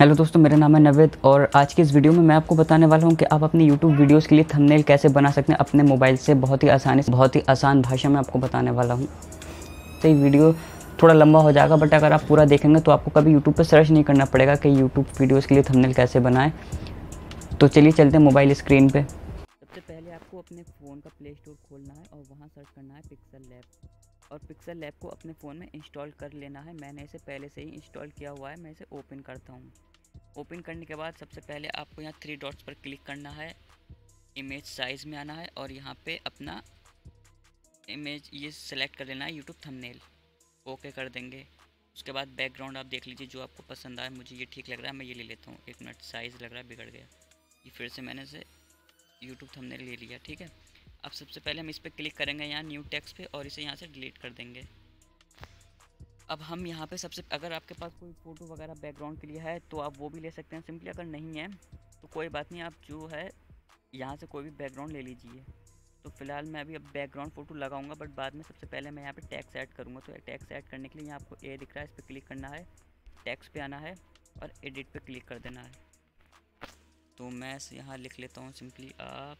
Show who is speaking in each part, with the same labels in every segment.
Speaker 1: Hello दोस्तों, मेरा नाम है नवेद और आज की इस वीडियो में मैं आपको बताने वाला हूँ कि आप अपनी यूट्यूब वीडियोस के लिए थंबनेल कैसे बना सकते हैं अपने मोबाइल से। बहुत ही आसानी से, बहुत ही आसान भाषा में आपको बताने वाला हूँ। तो ये वीडियो थोड़ा लंबा हो जाएगा बट अगर आप पूरा देखेंगे तो आपको कभी यूट्यूब पर सर्च नहीं करना पड़ेगा कि यूट्यूब वीडियोज़ के लिए थमनेल कैसे बनाएँ। तो चलिए चलते हैं मोबाइल स्क्रीन पर सबसे पहले आपको अपने फ़ोन का प्ले स्टोर खोलना है और वहाँ सर्च करना है पिक्सल लैब और पिक्सल लैब को अपने फ़ोन में इंस्टॉल कर लेना है। मैंने इसे पहले से ही इंस्टॉल किया हुआ है। मैं इसे ओपन करता हूँ। ओपन करने के बाद सबसे पहले आपको यहाँ थ्री डॉट्स पर क्लिक करना है। इमेज साइज़ में आना है और यहाँ पे अपना इमेज ये सेलेक्ट कर लेना है यूट्यूब थंबनेल ओके कर देंगे। उसके बाद बैकग्राउंड आप देख लीजिए, जो आपको पसंद आए मुझे ये ठीक लग रहा है, मैं ये ले लेता हूँ। एक मिनट साइज़ लग रहा है, बिगड़ गया। ये फिर से मैंने से यूट्यूब थंबनेल ले लिया, ठीक है? अब सबसे पहले हम इस पर क्लिक करेंगे यहाँ न्यू टेक्स्ट पे और इसे यहाँ से डिलीट कर देंगे। अब हम यहाँ पे सबसे, अगर आपके पास कोई फ़ोटो वगैरह बैकग्राउंड के लिए है तो आप वो भी ले सकते हैं। सिंपली अगर नहीं है तो कोई बात नहीं, आप जो है, यहाँ से कोई भी बैकग्राउंड ले लीजिए। तो फ़िलहाल मैं अभी अब बैकग्राउंड फ़ोटो लगाऊँगा बट बाद में सबसे पहले मैं यहाँ पे टैक्स ऐड करूँगा। तो टैक्स ऐड करने के लिए यहाँ आपको ए दिख रहा है, इस पर क्लिक करना है टैक्स पे आना है और एडिट पे क्लिक कर देना है। तो मैं यहाँ लिख लेता हूँ सिंपली आप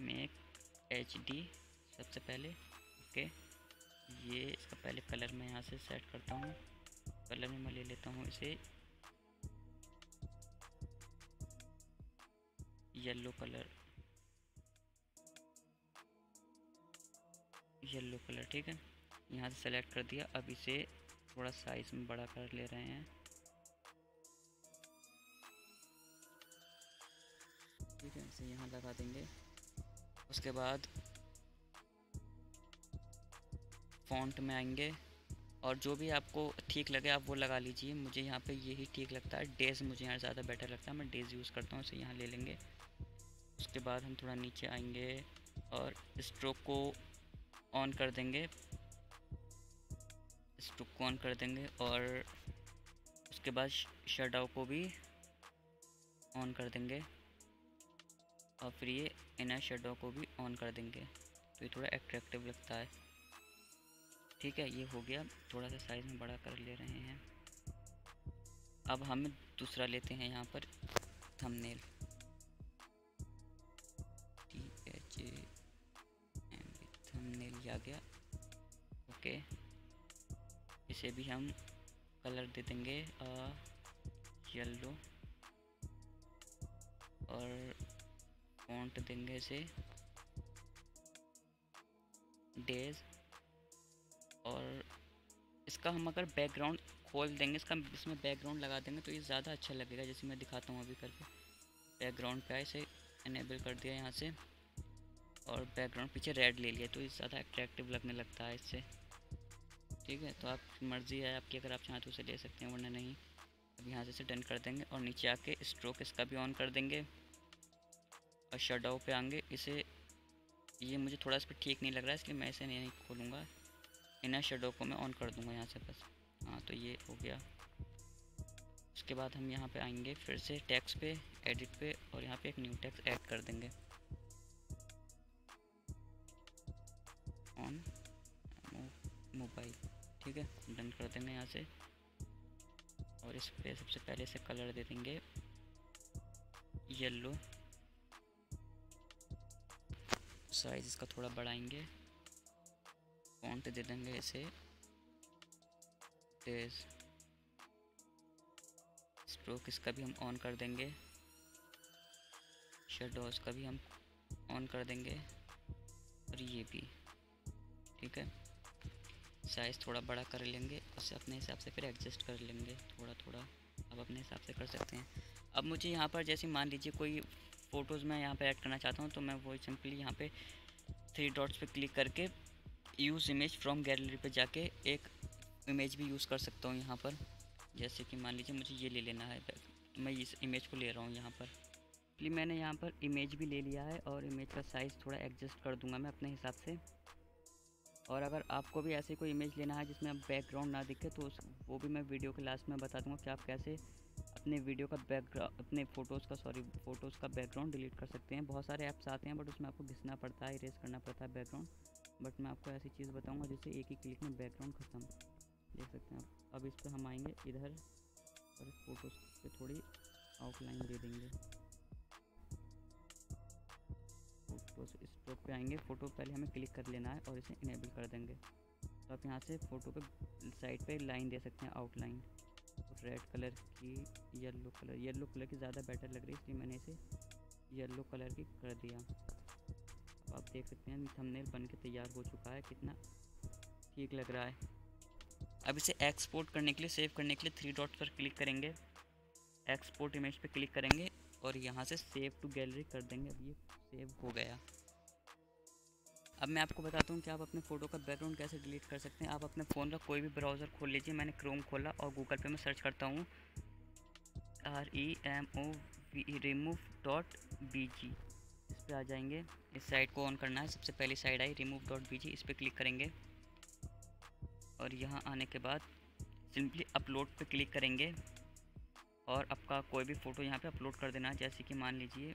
Speaker 1: मेक एच डी सबसे पहले। ओके ये इसका पहले कलर मैं यहाँ से सेट करता हूँ। कलर में मैं ले लेता हूँ इसे। Yellow colour. येलो कलर, ठीक है? यहाँ से सेलेक्ट कर दिया। अब इसे थोड़ा साइज़ में बड़ा कर ले रहे हैं। ठीक है, इसे यहाँ लगा देंगे। उसके बाद फ़ॉन्ट में आएँगे और जो भी आपको ठीक लगे आप वो लगा लीजिए। मुझे यहाँ पे यही ठीक लगता है। डेज़ मुझे यहाँ ज़्यादा बेटर लगता है। मैं डेज़ यूज़ करता हूँ इसे यहाँ ले लेंगे। उसके बाद हम थोड़ा नीचे आएँगे और स्ट्रोक को ऑन कर देंगे। स्ट्रोक को ऑन कर देंगे और उसके बाद शटाउ को भी ऑन कर देंगे। और फिर ये इनर शेडो को भी ऑन कर देंगे। तो ये थोड़ा एट्रैक्टिव लगता है। ठीक है, ये हो गया। थोड़ा सा साइज़ में बड़ा कर ले रहे हैं। अब हम दूसरा लेते हैं यहाँ पर थंबनेल थंबनेल आ गया। ओके इसे भी हम कलर दे देंगे येलो और फॉन्ट देंगे इसे। डेज़ और इसका हम अगर बैकग्राउंड खोल देंगे, इसका इसमें बैकग्राउंड लगा देंगे तो ये ज़्यादा अच्छा लगेगा, जैसे मैं दिखाता हूँ अभी करके। बैकग्राउंड पे इसे इनेबल कर दिया यहाँ से, और बैकग्राउंड पीछे रेड ले लिया तो ये ज़्यादा अट्रैक्टिव लगने लगता है इससे। ठीक है तो आप मर्ज़ी है, आपकी अगर आप चाहें तो उसे ले सकते हैं, वरना नहीं। अब यहाँ से इसे डन कर देंगे, और नीचे आके स्ट्रोक इसका भी ऑन कर देंगे। और शट पे आएँगे, इसे, ये मुझे थोड़ा इस पर ठीक नहीं लग रहा है इसलिए मैं इसे नहीं खोलूँगा। इनर शेडो को मैं ऑन कर दूँगा यहाँ से बस। हाँ तो ये हो गया। उसके बाद हम यहाँ पे आएँगे, फिर से टैक्स पे एडिट पे, और यहाँ पे एक न्यू टैक्स ऐड कर देंगे। ऑन मोबाइल ठीक है? डन कर देंगे यहाँ से। और इस पर सबसे पहले से कलर दे देंगे। येलो साइज़ इसका थोड़ा बढ़ाएँगे। दे देंगे तेज स्ट्रोक इसका भी हम ऑन कर देंगे। शेडो इसका भी हम ऑन कर देंगे। और ये भी, ठीक है? साइज़ थोड़ा बड़ा कर लेंगे उससे अपने हिसाब से फिर एडजस्ट कर लेंगे, थोड़ा थोड़ा। अब अपने हिसाब से कर सकते हैं। अब मुझे यहाँ पर जैसे मान लीजिए कोई फ़ोटोज़ मैं यहाँ पर ऐड करना चाहता हूँ तो मैं वो सिंपली यहाँ पे थ्री डॉट्स पे क्लिक करके यूज़ इमेज फ्रॉम गैलरी पे जाके एक इमेज भी यूज़ कर सकता हूँ यहाँ पर। जैसे कि मान लीजिए मुझे ये ले लेना है। मैं इस इमेज को ले रहा हूँ यहाँ पर। इसलिए मैंने यहाँ पर इमेज भी ले लिया है और इमेज का साइज़ थोड़ा एडजस्ट कर दूँगा मैं अपने हिसाब से। और अगर आपको भी ऐसे कोई इमेज लेना है जिसमें आप बैकग्राउंड ना दिखे तो उस, वो भी मैं वीडियो के लास्ट में बता दूँगा कि आप कैसे अपने वीडियो का बैकग्राउंड अपने फ़ोटोज़ का सॉरी फ़ोटोज़ का बैकग्राउंड डिलीट कर सकते हैं। बहुत सारे ऐप्स आते हैं बट उसमें आपको घिसना पड़ता है इरेज करना पड़ता है बैकग्राउंड बट मैं आपको ऐसी चीज़ बताऊँगा जिससे एक ही क्लिक में बैकग्राउंड ख़त्म। देख सकते हैं आप। अब इस पर हम आएँगे इधर और इस फ़ोटो पे थोड़ी आउटलाइन दे देंगे। फ़ोटो स्ट्रोक पे आएँगे। फ़ोटो पहले हमें क्लिक कर लेना है और इसे इनेबल कर देंगे। तो आप यहाँ से फ़ोटो पे साइड पे लाइन दे सकते हैं आउटलाइन रेड कलर की येलो कलर येलो कलर की ज़्यादा बेटर लग रही है, इसलिए मैंने इसे येलो कलर की कर दिया। आप देख सकते हैं थंबनेल बन के तैयार हो चुका है। कितना ठीक लग रहा है। अब इसे एक्सपोर्ट करने के लिए सेव करने के लिए थ्री डॉट पर क्लिक करेंगे। एक्सपोर्ट इमेज पे क्लिक करेंगे और यहाँ से सेव टू गैलरी कर देंगे। अब ये सेव हो गया। अब मैं आपको बताता हूँ कि आप अपने फ़ोटो का बैकग्राउंड कैसे डिलीट कर सकते हैं। आप अपने फ़ोन का कोई भी ब्राउज़र खोल लीजिए। मैंने क्रोम खोला और गूगल पे मैं सर्च करता हूँ। R E M O remove dot B G पर आ जाएँगे। इस साइट को ऑन करना है। सबसे पहली साइड आई रिमूव डॉट बी इस पर क्लिक करेंगे। और यहाँ आने के बाद सिंपली अपलोड पे क्लिक करेंगे। और आपका कोई भी फ़ोटो यहाँ पे अपलोड कर देना। है जैसे कि मान लीजिए,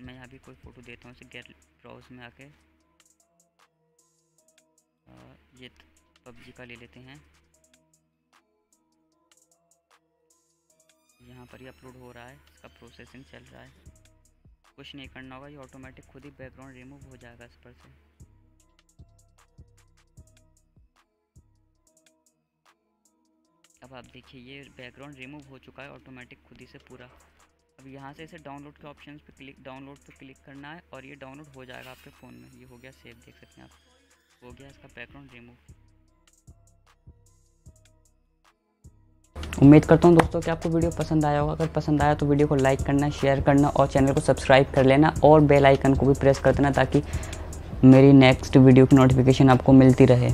Speaker 1: मैं यहाँ भी कोई फ़ोटो देता हूँ इसे गेट ब्राउज में आके। ये पबजी का ले लेते हैं। यहाँ पर ही अपलोड हो रहा है। इसका प्रोसेसिंग चल रहा है। कुछ नहीं करना होगा, ये ऑटोमेटिक खुद ही बैकग्राउंड रिमूव हो जाएगा इस पर से। अब आप देखिए, ये बैकग्राउंड रिमूव हो चुका है ऑटोमेटिक खुद ही से पूरा। अब यहाँ से इसे डाउनलोड के ऑप्शन पे क्लिक डाउनलोड पे क्लिक करना है और ये डाउनलोड हो जाएगा आपके फ़ोन में। ये हो गया सेव देख सकते हैं आप। हो गया इसका बैकग्राउंड रिमूव उम्मीद करता हूँ दोस्तों कि आपको वीडियो पसंद आया होगा। अगर पसंद आया तो वीडियो को लाइक करना शेयर करना और चैनल को सब्सक्राइब कर लेना और बेल आइकन को भी प्रेस कर देना ताकि मेरी नेक्स्ट वीडियो की नोटिफिकेशन आपको मिलती रहे।